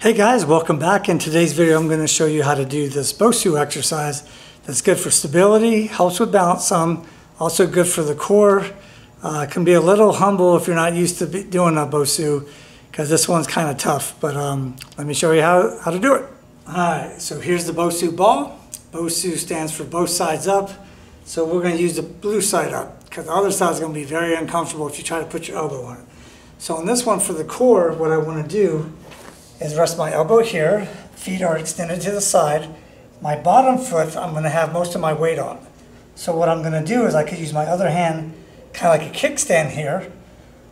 Hey guys, welcome back. In today's video, I'm going to show you how to do this Bosu exercise that's good for stability, helps with balance some, also good for the core. Uh, can be a little humble if you're not used to doing a Bosu because this one's kind of tough, but um, let me show you how, how to do it. All right, so here's the Bosu ball. Bosu stands for both sides up. So we're going to use the blue side up because the other side is going to be very uncomfortable if you try to put your elbow on it. So on this one for the core, what I want to do is rest my elbow here, feet are extended to the side. My bottom foot, I'm gonna have most of my weight on. So what I'm gonna do is I could use my other hand kind of like a kickstand here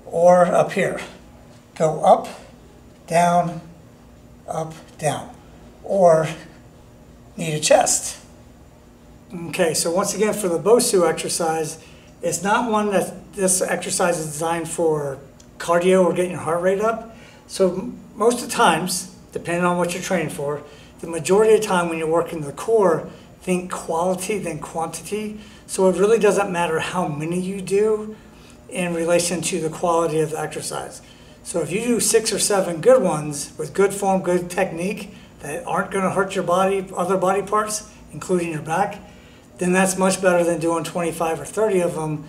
or up here. Go up, down, up, down. Or knee to chest. Okay, so once again for the Bosu exercise, it's not one that this exercise is designed for cardio or getting your heart rate up. So most of the times, depending on what you're training for, the majority of the time when you're working the core, think quality than quantity. So it really doesn't matter how many you do in relation to the quality of the exercise. So if you do six or seven good ones with good form, good technique that aren't going to hurt your body, other body parts, including your back, then that's much better than doing 25 or 30 of them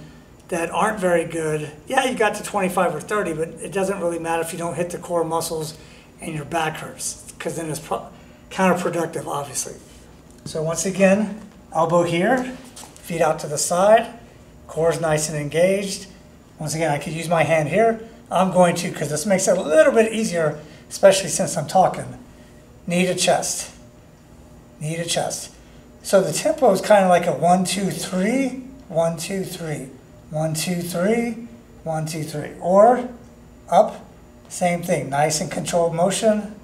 that aren't very good, yeah, you got to 25 or 30, but it doesn't really matter if you don't hit the core muscles and your back hurts, because then it's counterproductive, obviously. So once again, elbow here, feet out to the side, core is nice and engaged. Once again, I could use my hand here. I'm going to, because this makes it a little bit easier, especially since I'm talking. Knee to chest, knee to chest. So the tempo is kind of like a one, two, three, one, two, three. One, two, three, one, two, three. Or up, same thing, nice and controlled motion.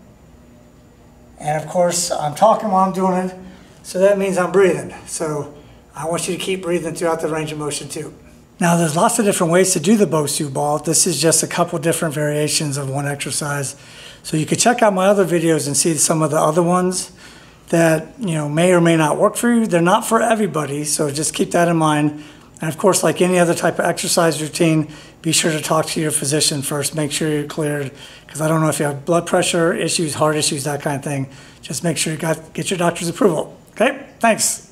And of course, I'm talking while I'm doing it, so that means I'm breathing. So I want you to keep breathing throughout the range of motion too. Now there's lots of different ways to do the Bosu ball. This is just a couple different variations of one exercise. So you could check out my other videos and see some of the other ones that you know may or may not work for you. They're not for everybody, so just keep that in mind. And of course, like any other type of exercise routine, be sure to talk to your physician first. Make sure you're cleared, because I don't know if you have blood pressure issues, heart issues, that kind of thing. Just make sure you got get your doctor's approval. Okay, thanks.